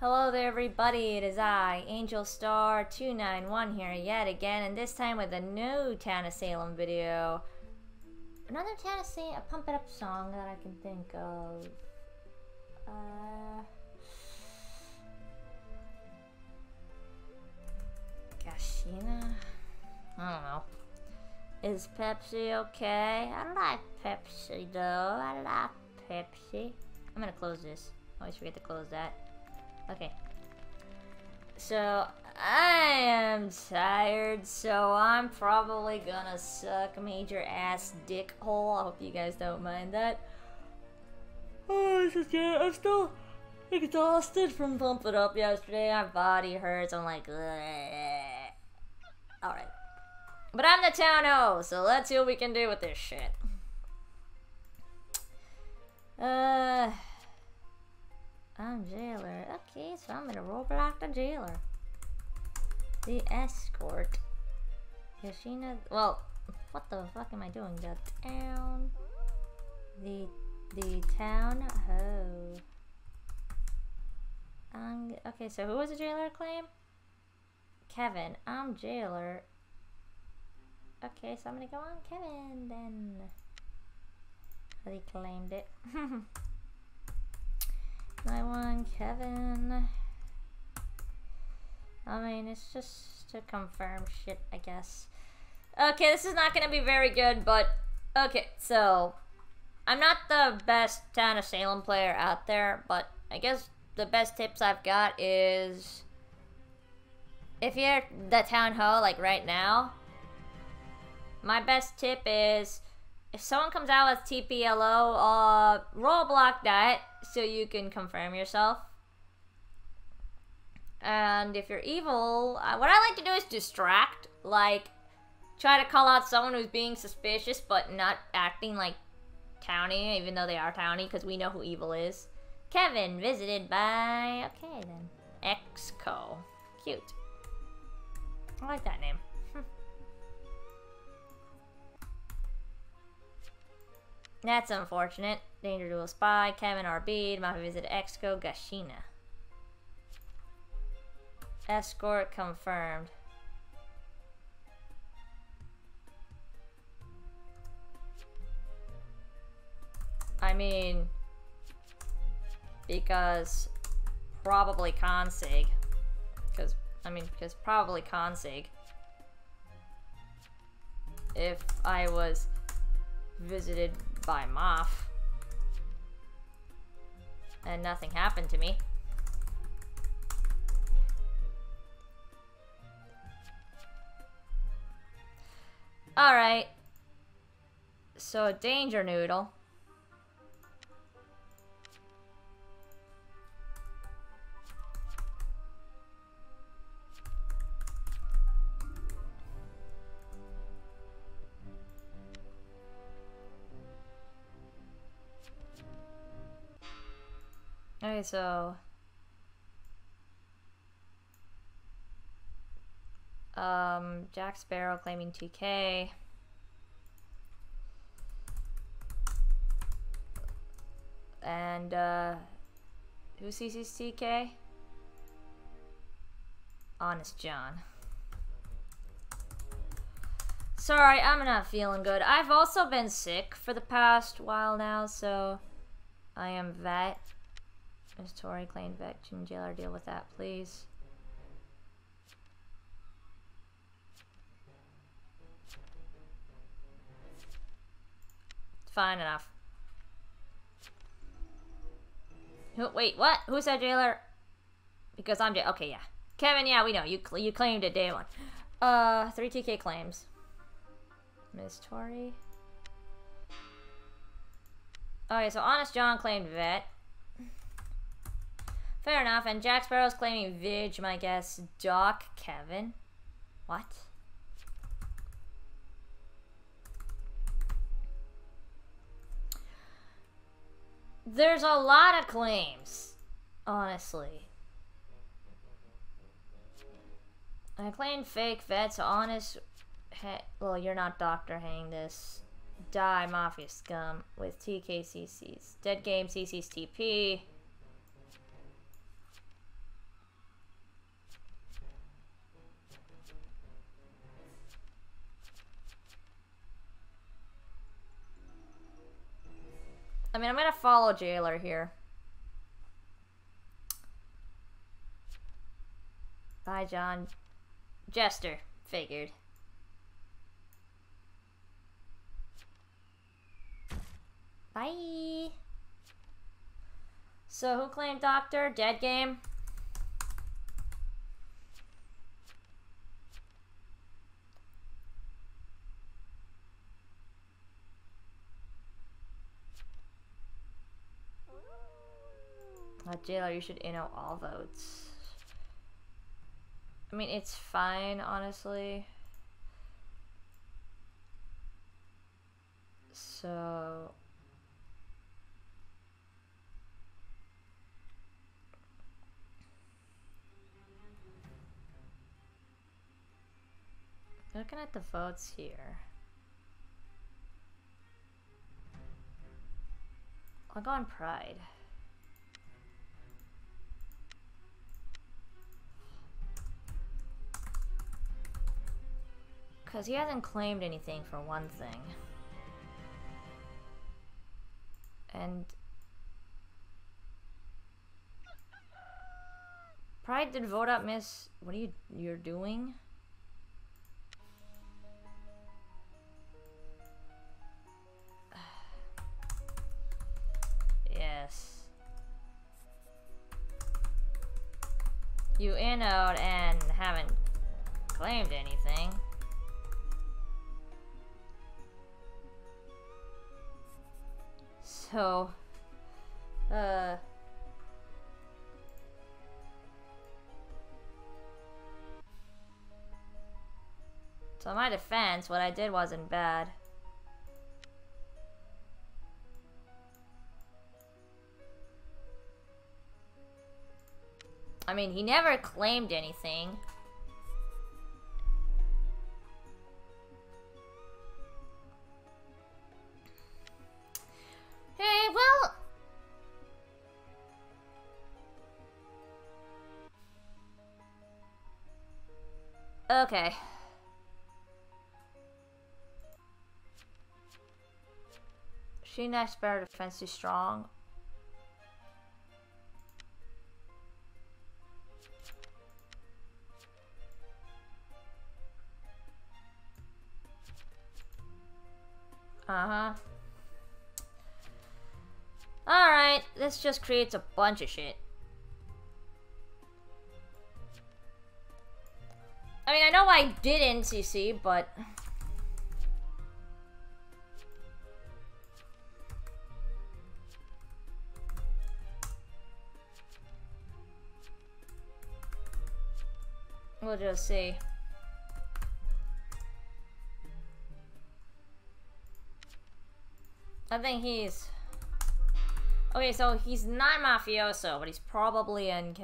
Hello there everybody, it is I, Angel Star 291 here yet again, and this time with a new Town of Salem video. Another Town of Salem, a Pump It Up song that I can think of. Uh... Gashina? I don't know. Is Pepsi okay? I like Pepsi though, I like Pepsi. I'm gonna close this. Always forget to close that. Okay. So, I am tired, so I'm probably gonna suck major ass dick hole. I hope you guys don't mind that. Oh, this is good. I'm still exhausted from pumping Up yesterday. My body hurts. I'm like, alright. But I'm the town O, so let's see what we can do with this shit. Uh. I'm jailer. Okay, so I'm gonna roll block the jailer. The escort. Yoshina. Well, what the fuck am I doing? The town. The the town. Oh. Um, okay, so who was the jailer claim? Kevin. I'm jailer. Okay, so I'm gonna go on Kevin then. He claimed it. my one, Kevin. I mean, it's just to confirm shit, I guess. Okay, this is not gonna be very good, but... Okay, so... I'm not the best Town of Salem player out there, but I guess the best tips I've got is... If you're the Town Hall, like right now, my best tip is if someone comes out with TPLO, uh, roll block that so you can confirm yourself. And if you're evil, uh, what I like to do is distract, like try to call out someone who's being suspicious but not acting like townie, even though they are townie because we know who evil is. Kevin, visited by, okay then, Exco. Cute. I like that name. That's unfortunate. Danger Noodle Spy, Kevin Arbid, Mafia Visit Exco, Gashina. Escort confirmed. I mean, because probably consig. Because, I mean, because probably consig. If I was visited by Moth. And nothing happened to me. Alright. So, Danger Noodle. so um, Jack Sparrow claiming TK, And uh, who CC's TK? Honest John. Sorry, I'm not feeling good. I've also been sick for the past while now, so I am vet. Is Tori claimed victim? Jailer, deal with that, please. Fine enough. Who, wait, what? Who said jailer? Because I'm jail. Okay, yeah. Kevin, yeah, we know. You cl you claimed it day one. Uh, 3TK claims. Miss Tori. Okay, so Honest John claimed vet. Fair enough, and Jack Sparrow's claiming Vidge, my guess. Doc Kevin. What? There's a lot of claims, honestly. I claim fake vets, honest. well, you're not Dr. Hang this. Die Mafia Scum with TKCCs. Dead Game CC's TP. I mean, I'm gonna follow Jailer here. Bye, John. Jester. Figured. Bye. So, who claimed Doctor? Dead game? Uh, you should know all votes. I mean, it's fine, honestly. So... Looking at the votes here. I'll go on Pride. Because he hasn't claimed anything for one thing. And... Pride did vote up Miss... What are you... You're doing? yes. You innowed and haven't claimed anything. So, uh, so my defense, what I did wasn't bad. I mean, he never claimed anything. Okay. She next better defense too strong. Uh-huh. Alright, this just creates a bunch of shit. I did NCC, but... We'll just see. I think he's... Okay, so he's not mafioso, but he's probably NK.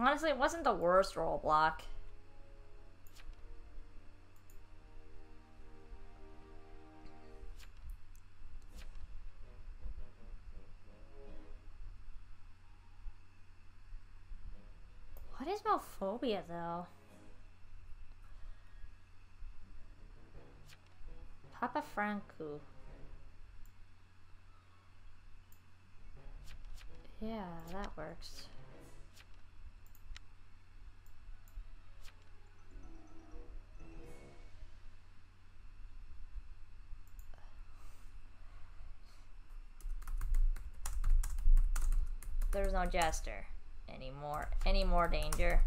Honestly, it wasn't the worst roll block. What is Mophobia, though? Papa Franco. Yeah, that works. There's no jester anymore. Any more danger.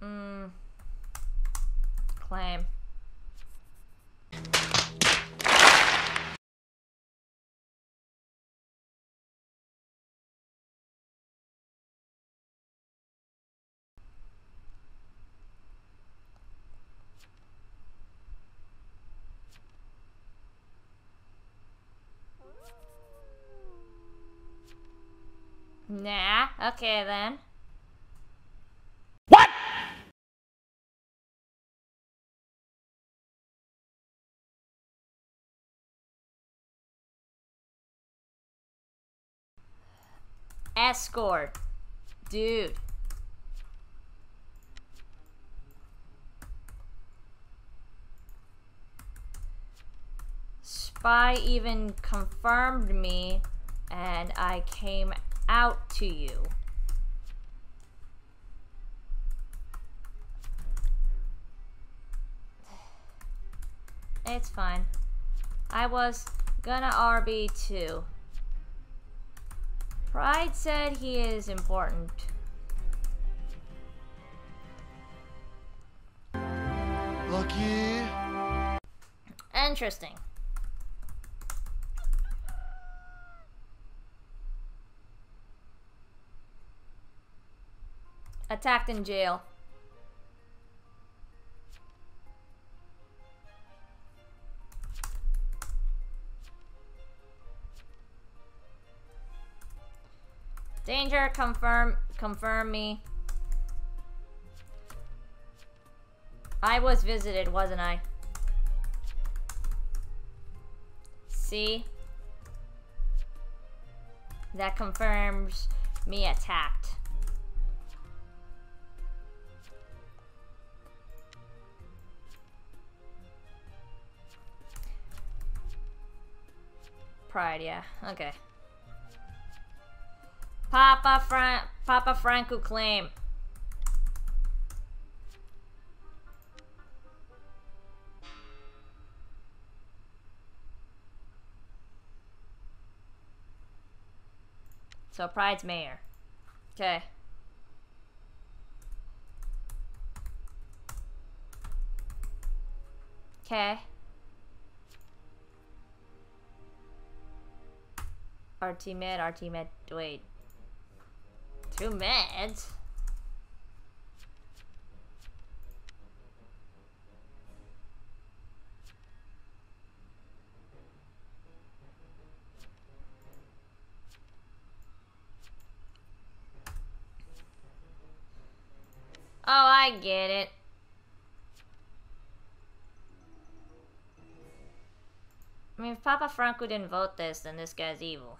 Hmm. Claim. Okay then. What? Escort. Dude. Spy even confirmed me and I came out to you. It's fine. I was gonna RB too. Pride said he is important. Lucky. Interesting. Attacked in jail. Danger, confirm, confirm me. I was visited, wasn't I? See? That confirms me attacked. Pride, yeah. Okay. Papa Fran Papa Franco claim. So Pride's mayor. Okay. Okay. RT med, RT med, wait. Two meds? Oh, I get it. I mean, if Papa Franco didn't vote this, then this guy's evil.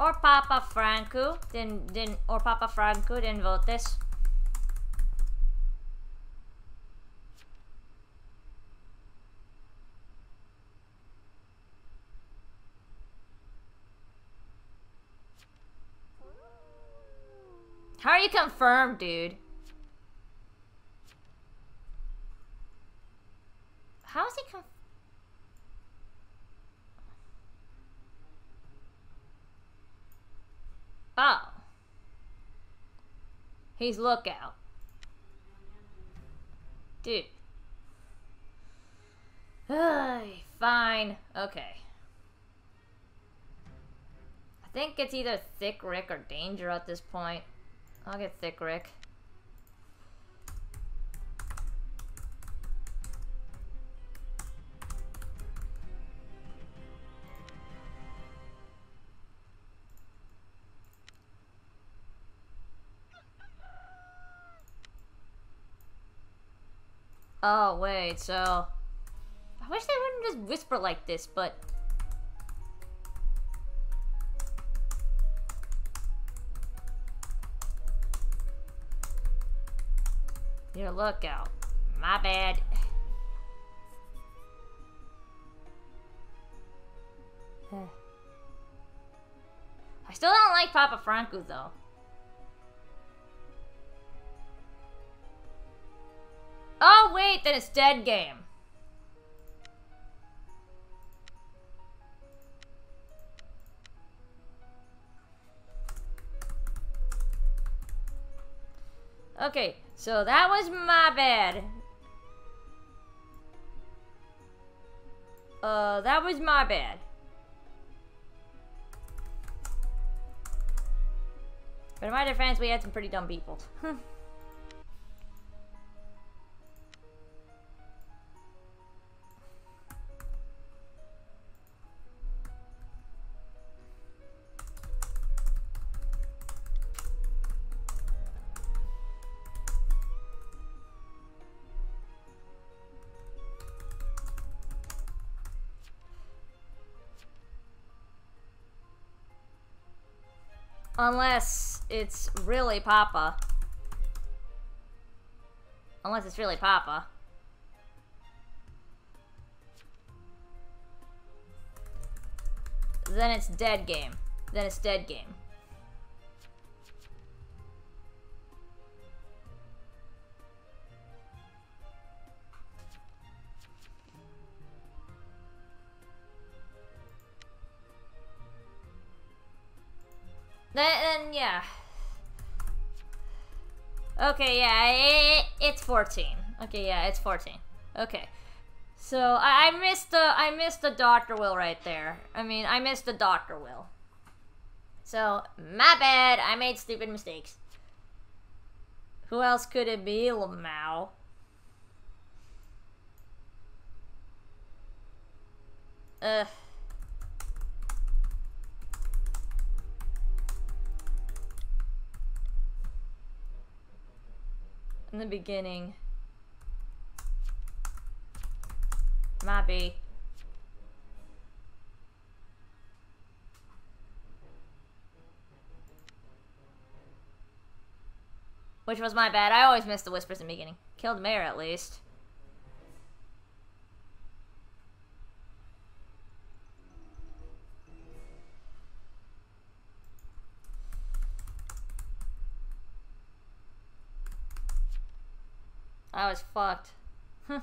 Or Papa Franco didn't didn't or Papa Franco didn't vote this. How are you confirmed, dude? How is he confirmed? Oh. He's lookout. Dude. Fine. Okay. I think it's either Thick Rick or Danger at this point. I'll get Thick Rick. Oh, wait, so... I wish they wouldn't just whisper like this, but... Your lookout. My bad. I still don't like Papa Franco, though. Wait, then it's dead game. Okay, so that was my bad. Uh, that was my bad. But in my defense, we had some pretty dumb people. Unless it's really Papa. Unless it's really Papa. Then it's dead game. Then it's dead game. Then, yeah. Okay, yeah, it, it's 14. Okay, yeah, it's 14. Okay. So I, I missed the I missed the Doctor Will right there. I mean, I missed the Doctor Will. So my bad. I made stupid mistakes. Who else could it be? Lamau. Ugh. In the beginning. Be. Which was my bad. I always miss the whispers in the beginning. Killed Mayor at least. I was fucked.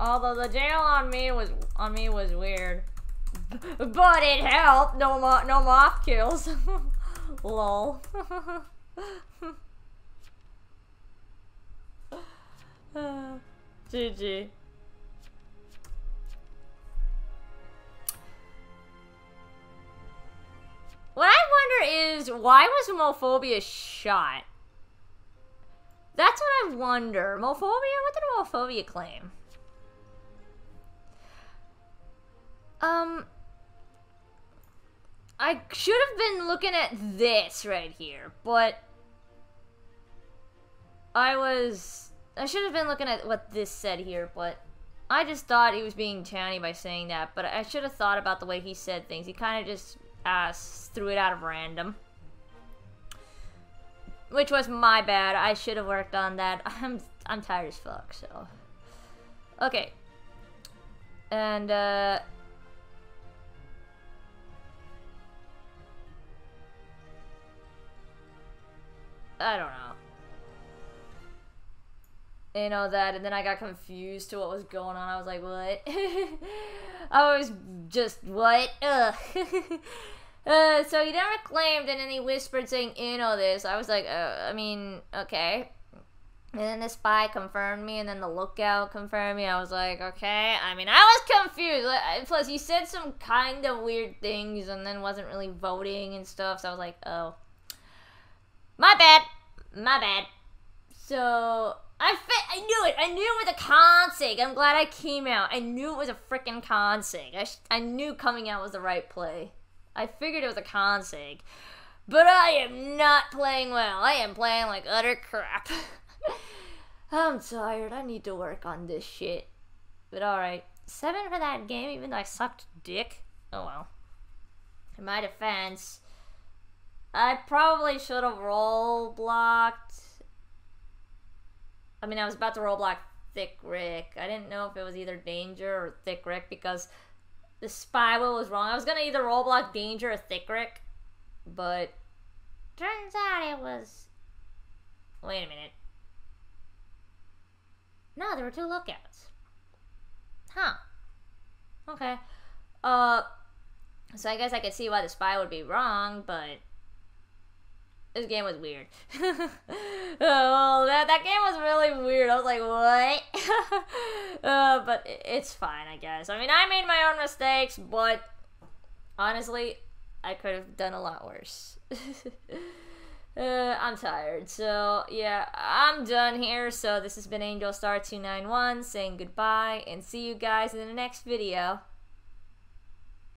Although the jail on me was on me was weird, but it helped. No mo no moth kills. Lol. GG. Is why was Mophobia shot? That's what I wonder. Mophobia? What did Mophobia claim? Um, I should have been looking at this right here, but I was, I should have been looking at what this said here, but I just thought he was being towny by saying that, but I should have thought about the way he said things. He kind of just uh, threw it out of random. Which was my bad. I should have worked on that. I'm I'm tired as fuck, so. Okay. And, uh, I don't know. You know that, and then I got confused to what was going on. I was like, what? I was just, what? Ugh. uh, so he never claimed, and then he whispered saying, you know this. I was like, uh, I mean, okay. And then the spy confirmed me, and then the lookout confirmed me. I was like, okay. I mean, I was confused. Plus, he said some kind of weird things, and then wasn't really voting and stuff. So I was like, oh. My bad. My bad. So I. I knew it. I knew it was a consig. I'm glad I came out. I knew it was a freaking consig. I I knew coming out was the right play. I figured it was a consig, but I am not playing well. I am playing like utter crap. I'm tired. I need to work on this shit. But alright. Seven for that game, even though I sucked dick. Oh well. In my defense, I probably should have roll blocked. I mean, I was about to roll block Thick Rick. I didn't know if it was either Danger or Thick Rick because the spy wheel was wrong. I was gonna either roll block Danger or Thick Rick, but turns out it was. Wait a minute. No, there were two lookouts. Huh. Okay. Uh. So I guess I could see why the spy would be wrong, but this game was weird. oh, that, that game was really weird. I was like, what? uh, but it's fine, I guess. I mean, I made my own mistakes, but honestly, I could have done a lot worse. uh, I'm tired. So, yeah, I'm done here. So, this has been Angel Star 291 saying goodbye and see you guys in the next video.